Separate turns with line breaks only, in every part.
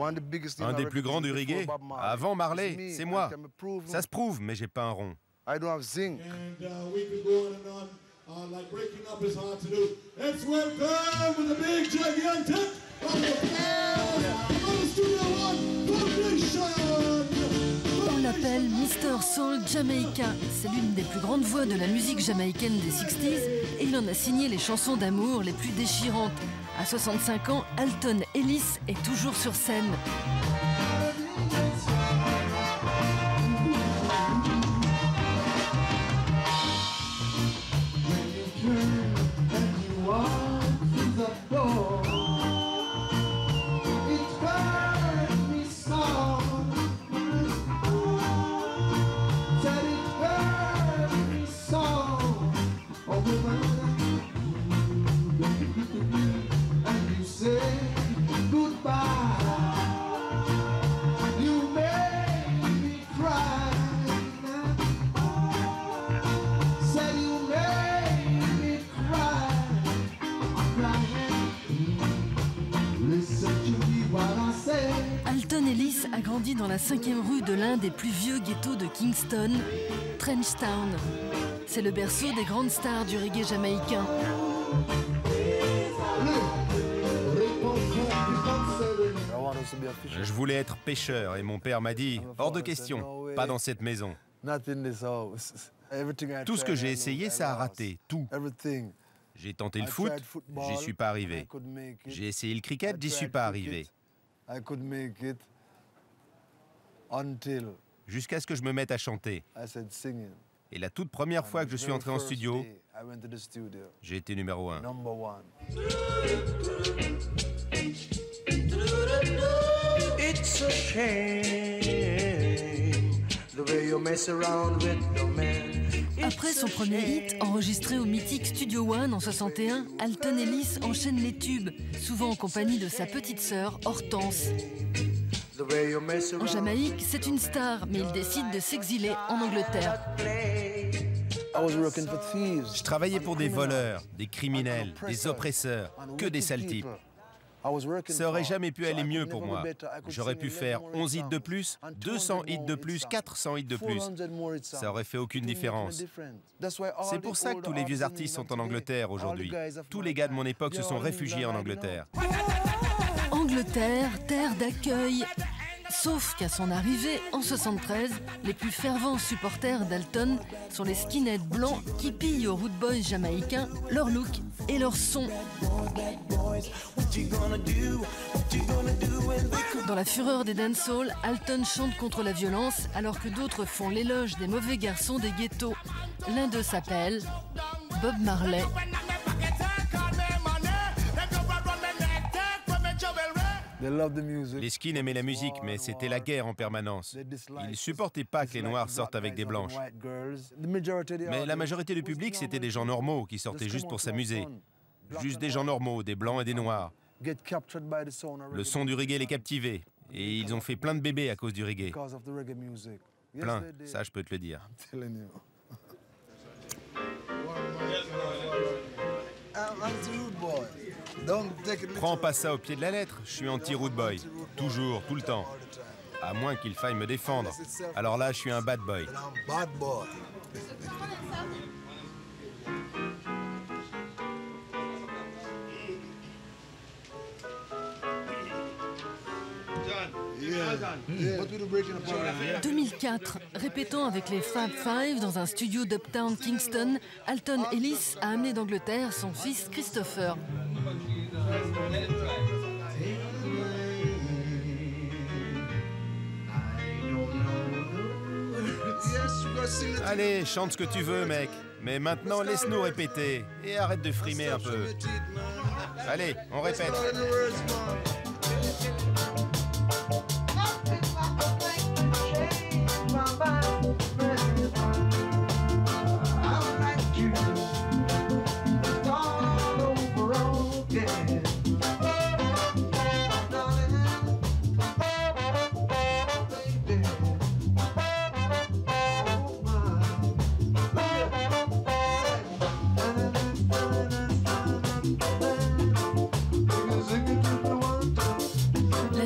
Un des plus grands du reggae Avant Marley, c'est moi. Ça se prouve, mais j'ai pas un rond.
I don't have zinc.
And uh, we could go on and on. Uh, like breaking up is hard to do. Let's welcome with a big gigantic round of applause on Studio One Publishing.
On l'appelle Mr. Soul Jamaïcain. C'est l'une des plus grandes voix de la musique jamaïcaine des 60s et il en a signé les chansons d'amour les plus déchirantes. À 65 ans, Alton Ellis est toujours sur scène. Grandi dans la cinquième rue de l'un des plus vieux ghettos de Kingston, Trenchtown. C'est le berceau des grandes stars du reggae jamaïcain.
Je voulais être pêcheur et mon père m'a dit hors de question, pas dans cette maison.
Not in this house. Everything I
Tout ce que j'ai
I
essayé, ça a raté, tout. J'ai tenté le foot, j'y suis pas arrivé.
could make it.
J'ai essayé le cricket, j'y suis pas arrivé. Jusqu'à ce que je me mette à chanter.
I said singing.
Et la toute première fois que je suis entré en studio, j'ai été numéro un.
It's a shame the way you mess around with the man.
Après son premier hit, enregistré au mythique Studio One en 61, Alton Ellis enchaîne les tubes, souvent en compagnie de sa petite sœur Hortense. En Jamaïque, c'est une star, mais il décide de s'exiler en Angleterre.
Je travaillais pour des voleurs, des criminels, des oppresseurs, que des sales types. Ça aurait jamais pu aller mieux pour moi. J'aurais pu faire 11 hits de plus, 200 hits de plus, 400 hits de plus. Ça aurait fait aucune différence. C'est pour ça que tous les vieux artistes sont en Angleterre aujourd'hui. Tous les gars de mon époque se sont réfugiés en Angleterre.
Angleterre, terre d'accueil. Sauf qu'à son arrivée, en 73, les plus fervents supporters d'Alton sont les skinheads blancs qui pillent aux root boys jamaïcains leur look et leur son. Dans la fureur des dancehall, Alton chante contre la violence alors que d'autres font l'éloge des mauvais garçons des ghettos. L'un d'eux s'appelle Bob Marley.
Les skins aimaient la musique, mais c'était la guerre en permanence. Ils supportaient pas que les noirs sortent avec des blanches. Mais la majorité du public, c'était des gens normaux qui sortaient juste pour s'amuser. Juste des gens normaux, des blancs et des noirs. Le son du reggae les captivait. Et ils ont fait plein de bébés à cause du reggae. Plein, ça je peux te le dire. Prends pas ça au pied de la lettre, je suis anti-root boy. Toujours, tout le temps. À moins qu'il faille me défendre. Alors là, je suis un bad boy.
Bad boy. But we do breaking apart.
2004, répétant avec les Fab Five dans un studio d'Uptown Kingston, Alton Ellis a amené d'Angleterre son fils Christopher.
Allez, chante ce que tu veux, mec. Mais maintenant, laisse-nous répéter. Et arrête de frimer un peu. Allez, on répète.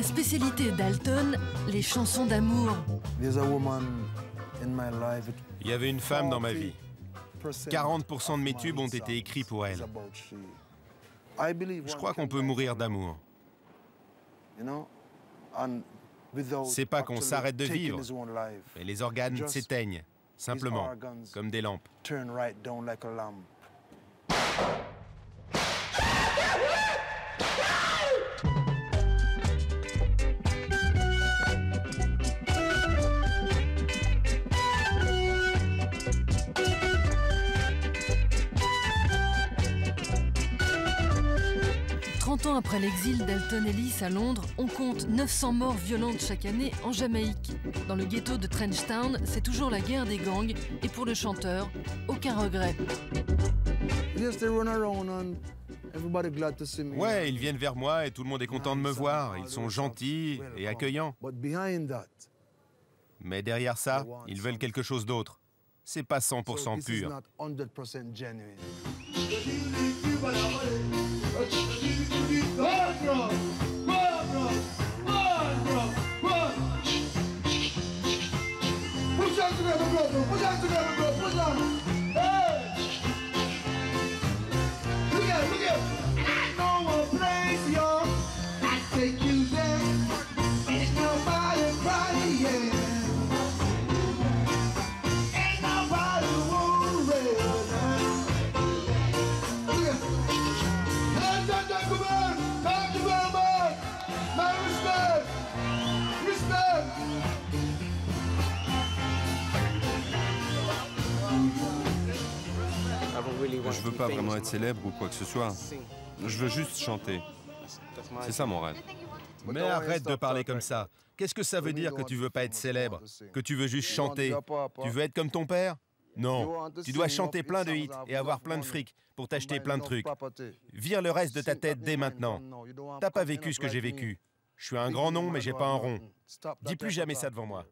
La spécialité d'Alton, les chansons d'amour.
There's a woman in my life.
Il y avait une femme dans ma vie. 40% de mes tubes ont été écrits pour elle. Je crois qu'on peut mourir d'amour. C'est pas qu'on s'arrête de vivre, mais les organes s'éteignent, simplement, comme des lampes.
Ans après l'exil d'Elton Ellis à Londres, on compte 900 morts violentes chaque année en Jamaïque. Dans le ghetto de Trenchtown, c'est toujours la guerre des gangs et pour le chanteur, aucun regret.
Ouais, ils viennent vers moi et tout le monde est content de me voir. Ils sont gentils et accueillants. Mais derrière ça, ils veulent quelque chose d'autre. C'est pas 100% pur.
Je veux pas vraiment être célèbre ou quoi que ce soit. Je veux juste chanter. C'est ça mon rêve.
Mais arrête de parler comme ça. Qu'est-ce que ça veut dire que tu veux pas être célèbre Que tu veux juste chanter Tu veux être comme ton père Non. Tu dois chanter plein de hits et avoir plein de fric pour t'acheter plein de trucs. Vire le reste de ta tête dès maintenant. T'as pas vécu ce que j'ai vécu. Je suis un grand nom, mais j'ai pas un rond. Dis plus jamais ça devant moi.